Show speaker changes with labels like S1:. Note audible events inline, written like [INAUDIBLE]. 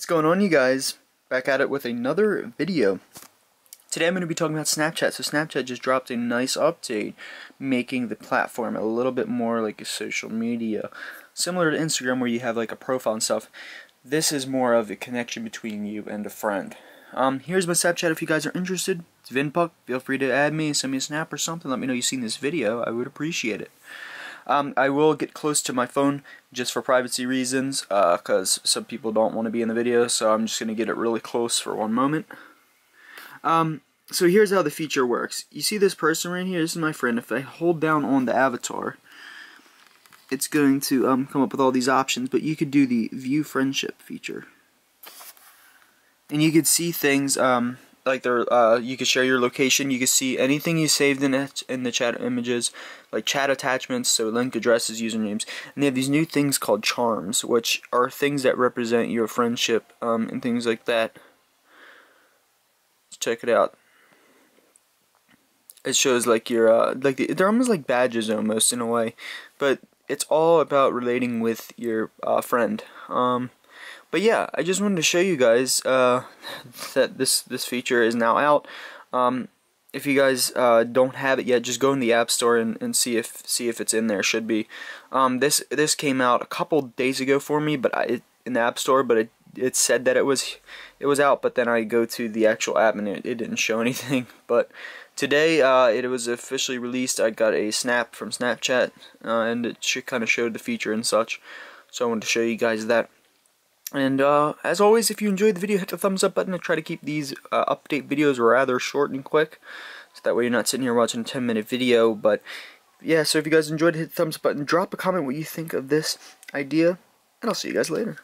S1: What's going on you guys? Back at it with another video. Today I'm going to be talking about Snapchat. So Snapchat just dropped a nice update making the platform a little bit more like a social media. Similar to Instagram where you have like a profile and stuff. This is more of a connection between you and a friend. Um, here's my Snapchat if you guys are interested. It's Vinpuc. Feel free to add me, send me a snap or something. Let me know you've seen this video. I would appreciate it. Um, I will get close to my phone just for privacy reasons, because uh, some people don't want to be in the video, so I'm just going to get it really close for one moment. Um, so here's how the feature works. You see this person right here? This is my friend. If I hold down on the avatar, it's going to um, come up with all these options, but you could do the view friendship feature. And you could see things, um, like there, uh, you can share your location. You can see anything you saved in it in the chat images, like chat attachments, so link addresses, usernames, and they have these new things called charms, which are things that represent your friendship um, and things like that. Let's check it out. It shows like your uh, like the, they're almost like badges almost in a way, but it's all about relating with your uh, friend. Um, but yeah, I just wanted to show you guys uh, [LAUGHS] that this this feature is now out. Um, if you guys uh, don't have it yet, just go in the App Store and, and see if see if it's in there. Should be. Um, this this came out a couple days ago for me, but I, it, in the App Store, but it it said that it was it was out. But then I go to the actual app and it, it didn't show [LAUGHS] anything. But today uh, it was officially released. I got a snap from Snapchat, uh, and it kind of showed the feature and such. So I wanted to show you guys that. And uh, as always, if you enjoyed the video, hit the thumbs up button. I try to keep these uh, update videos rather short and quick, so that way you're not sitting here watching a 10 minute video. But yeah, so if you guys enjoyed, hit the thumbs up button. Drop a comment what you think of this idea, and I'll see you guys later.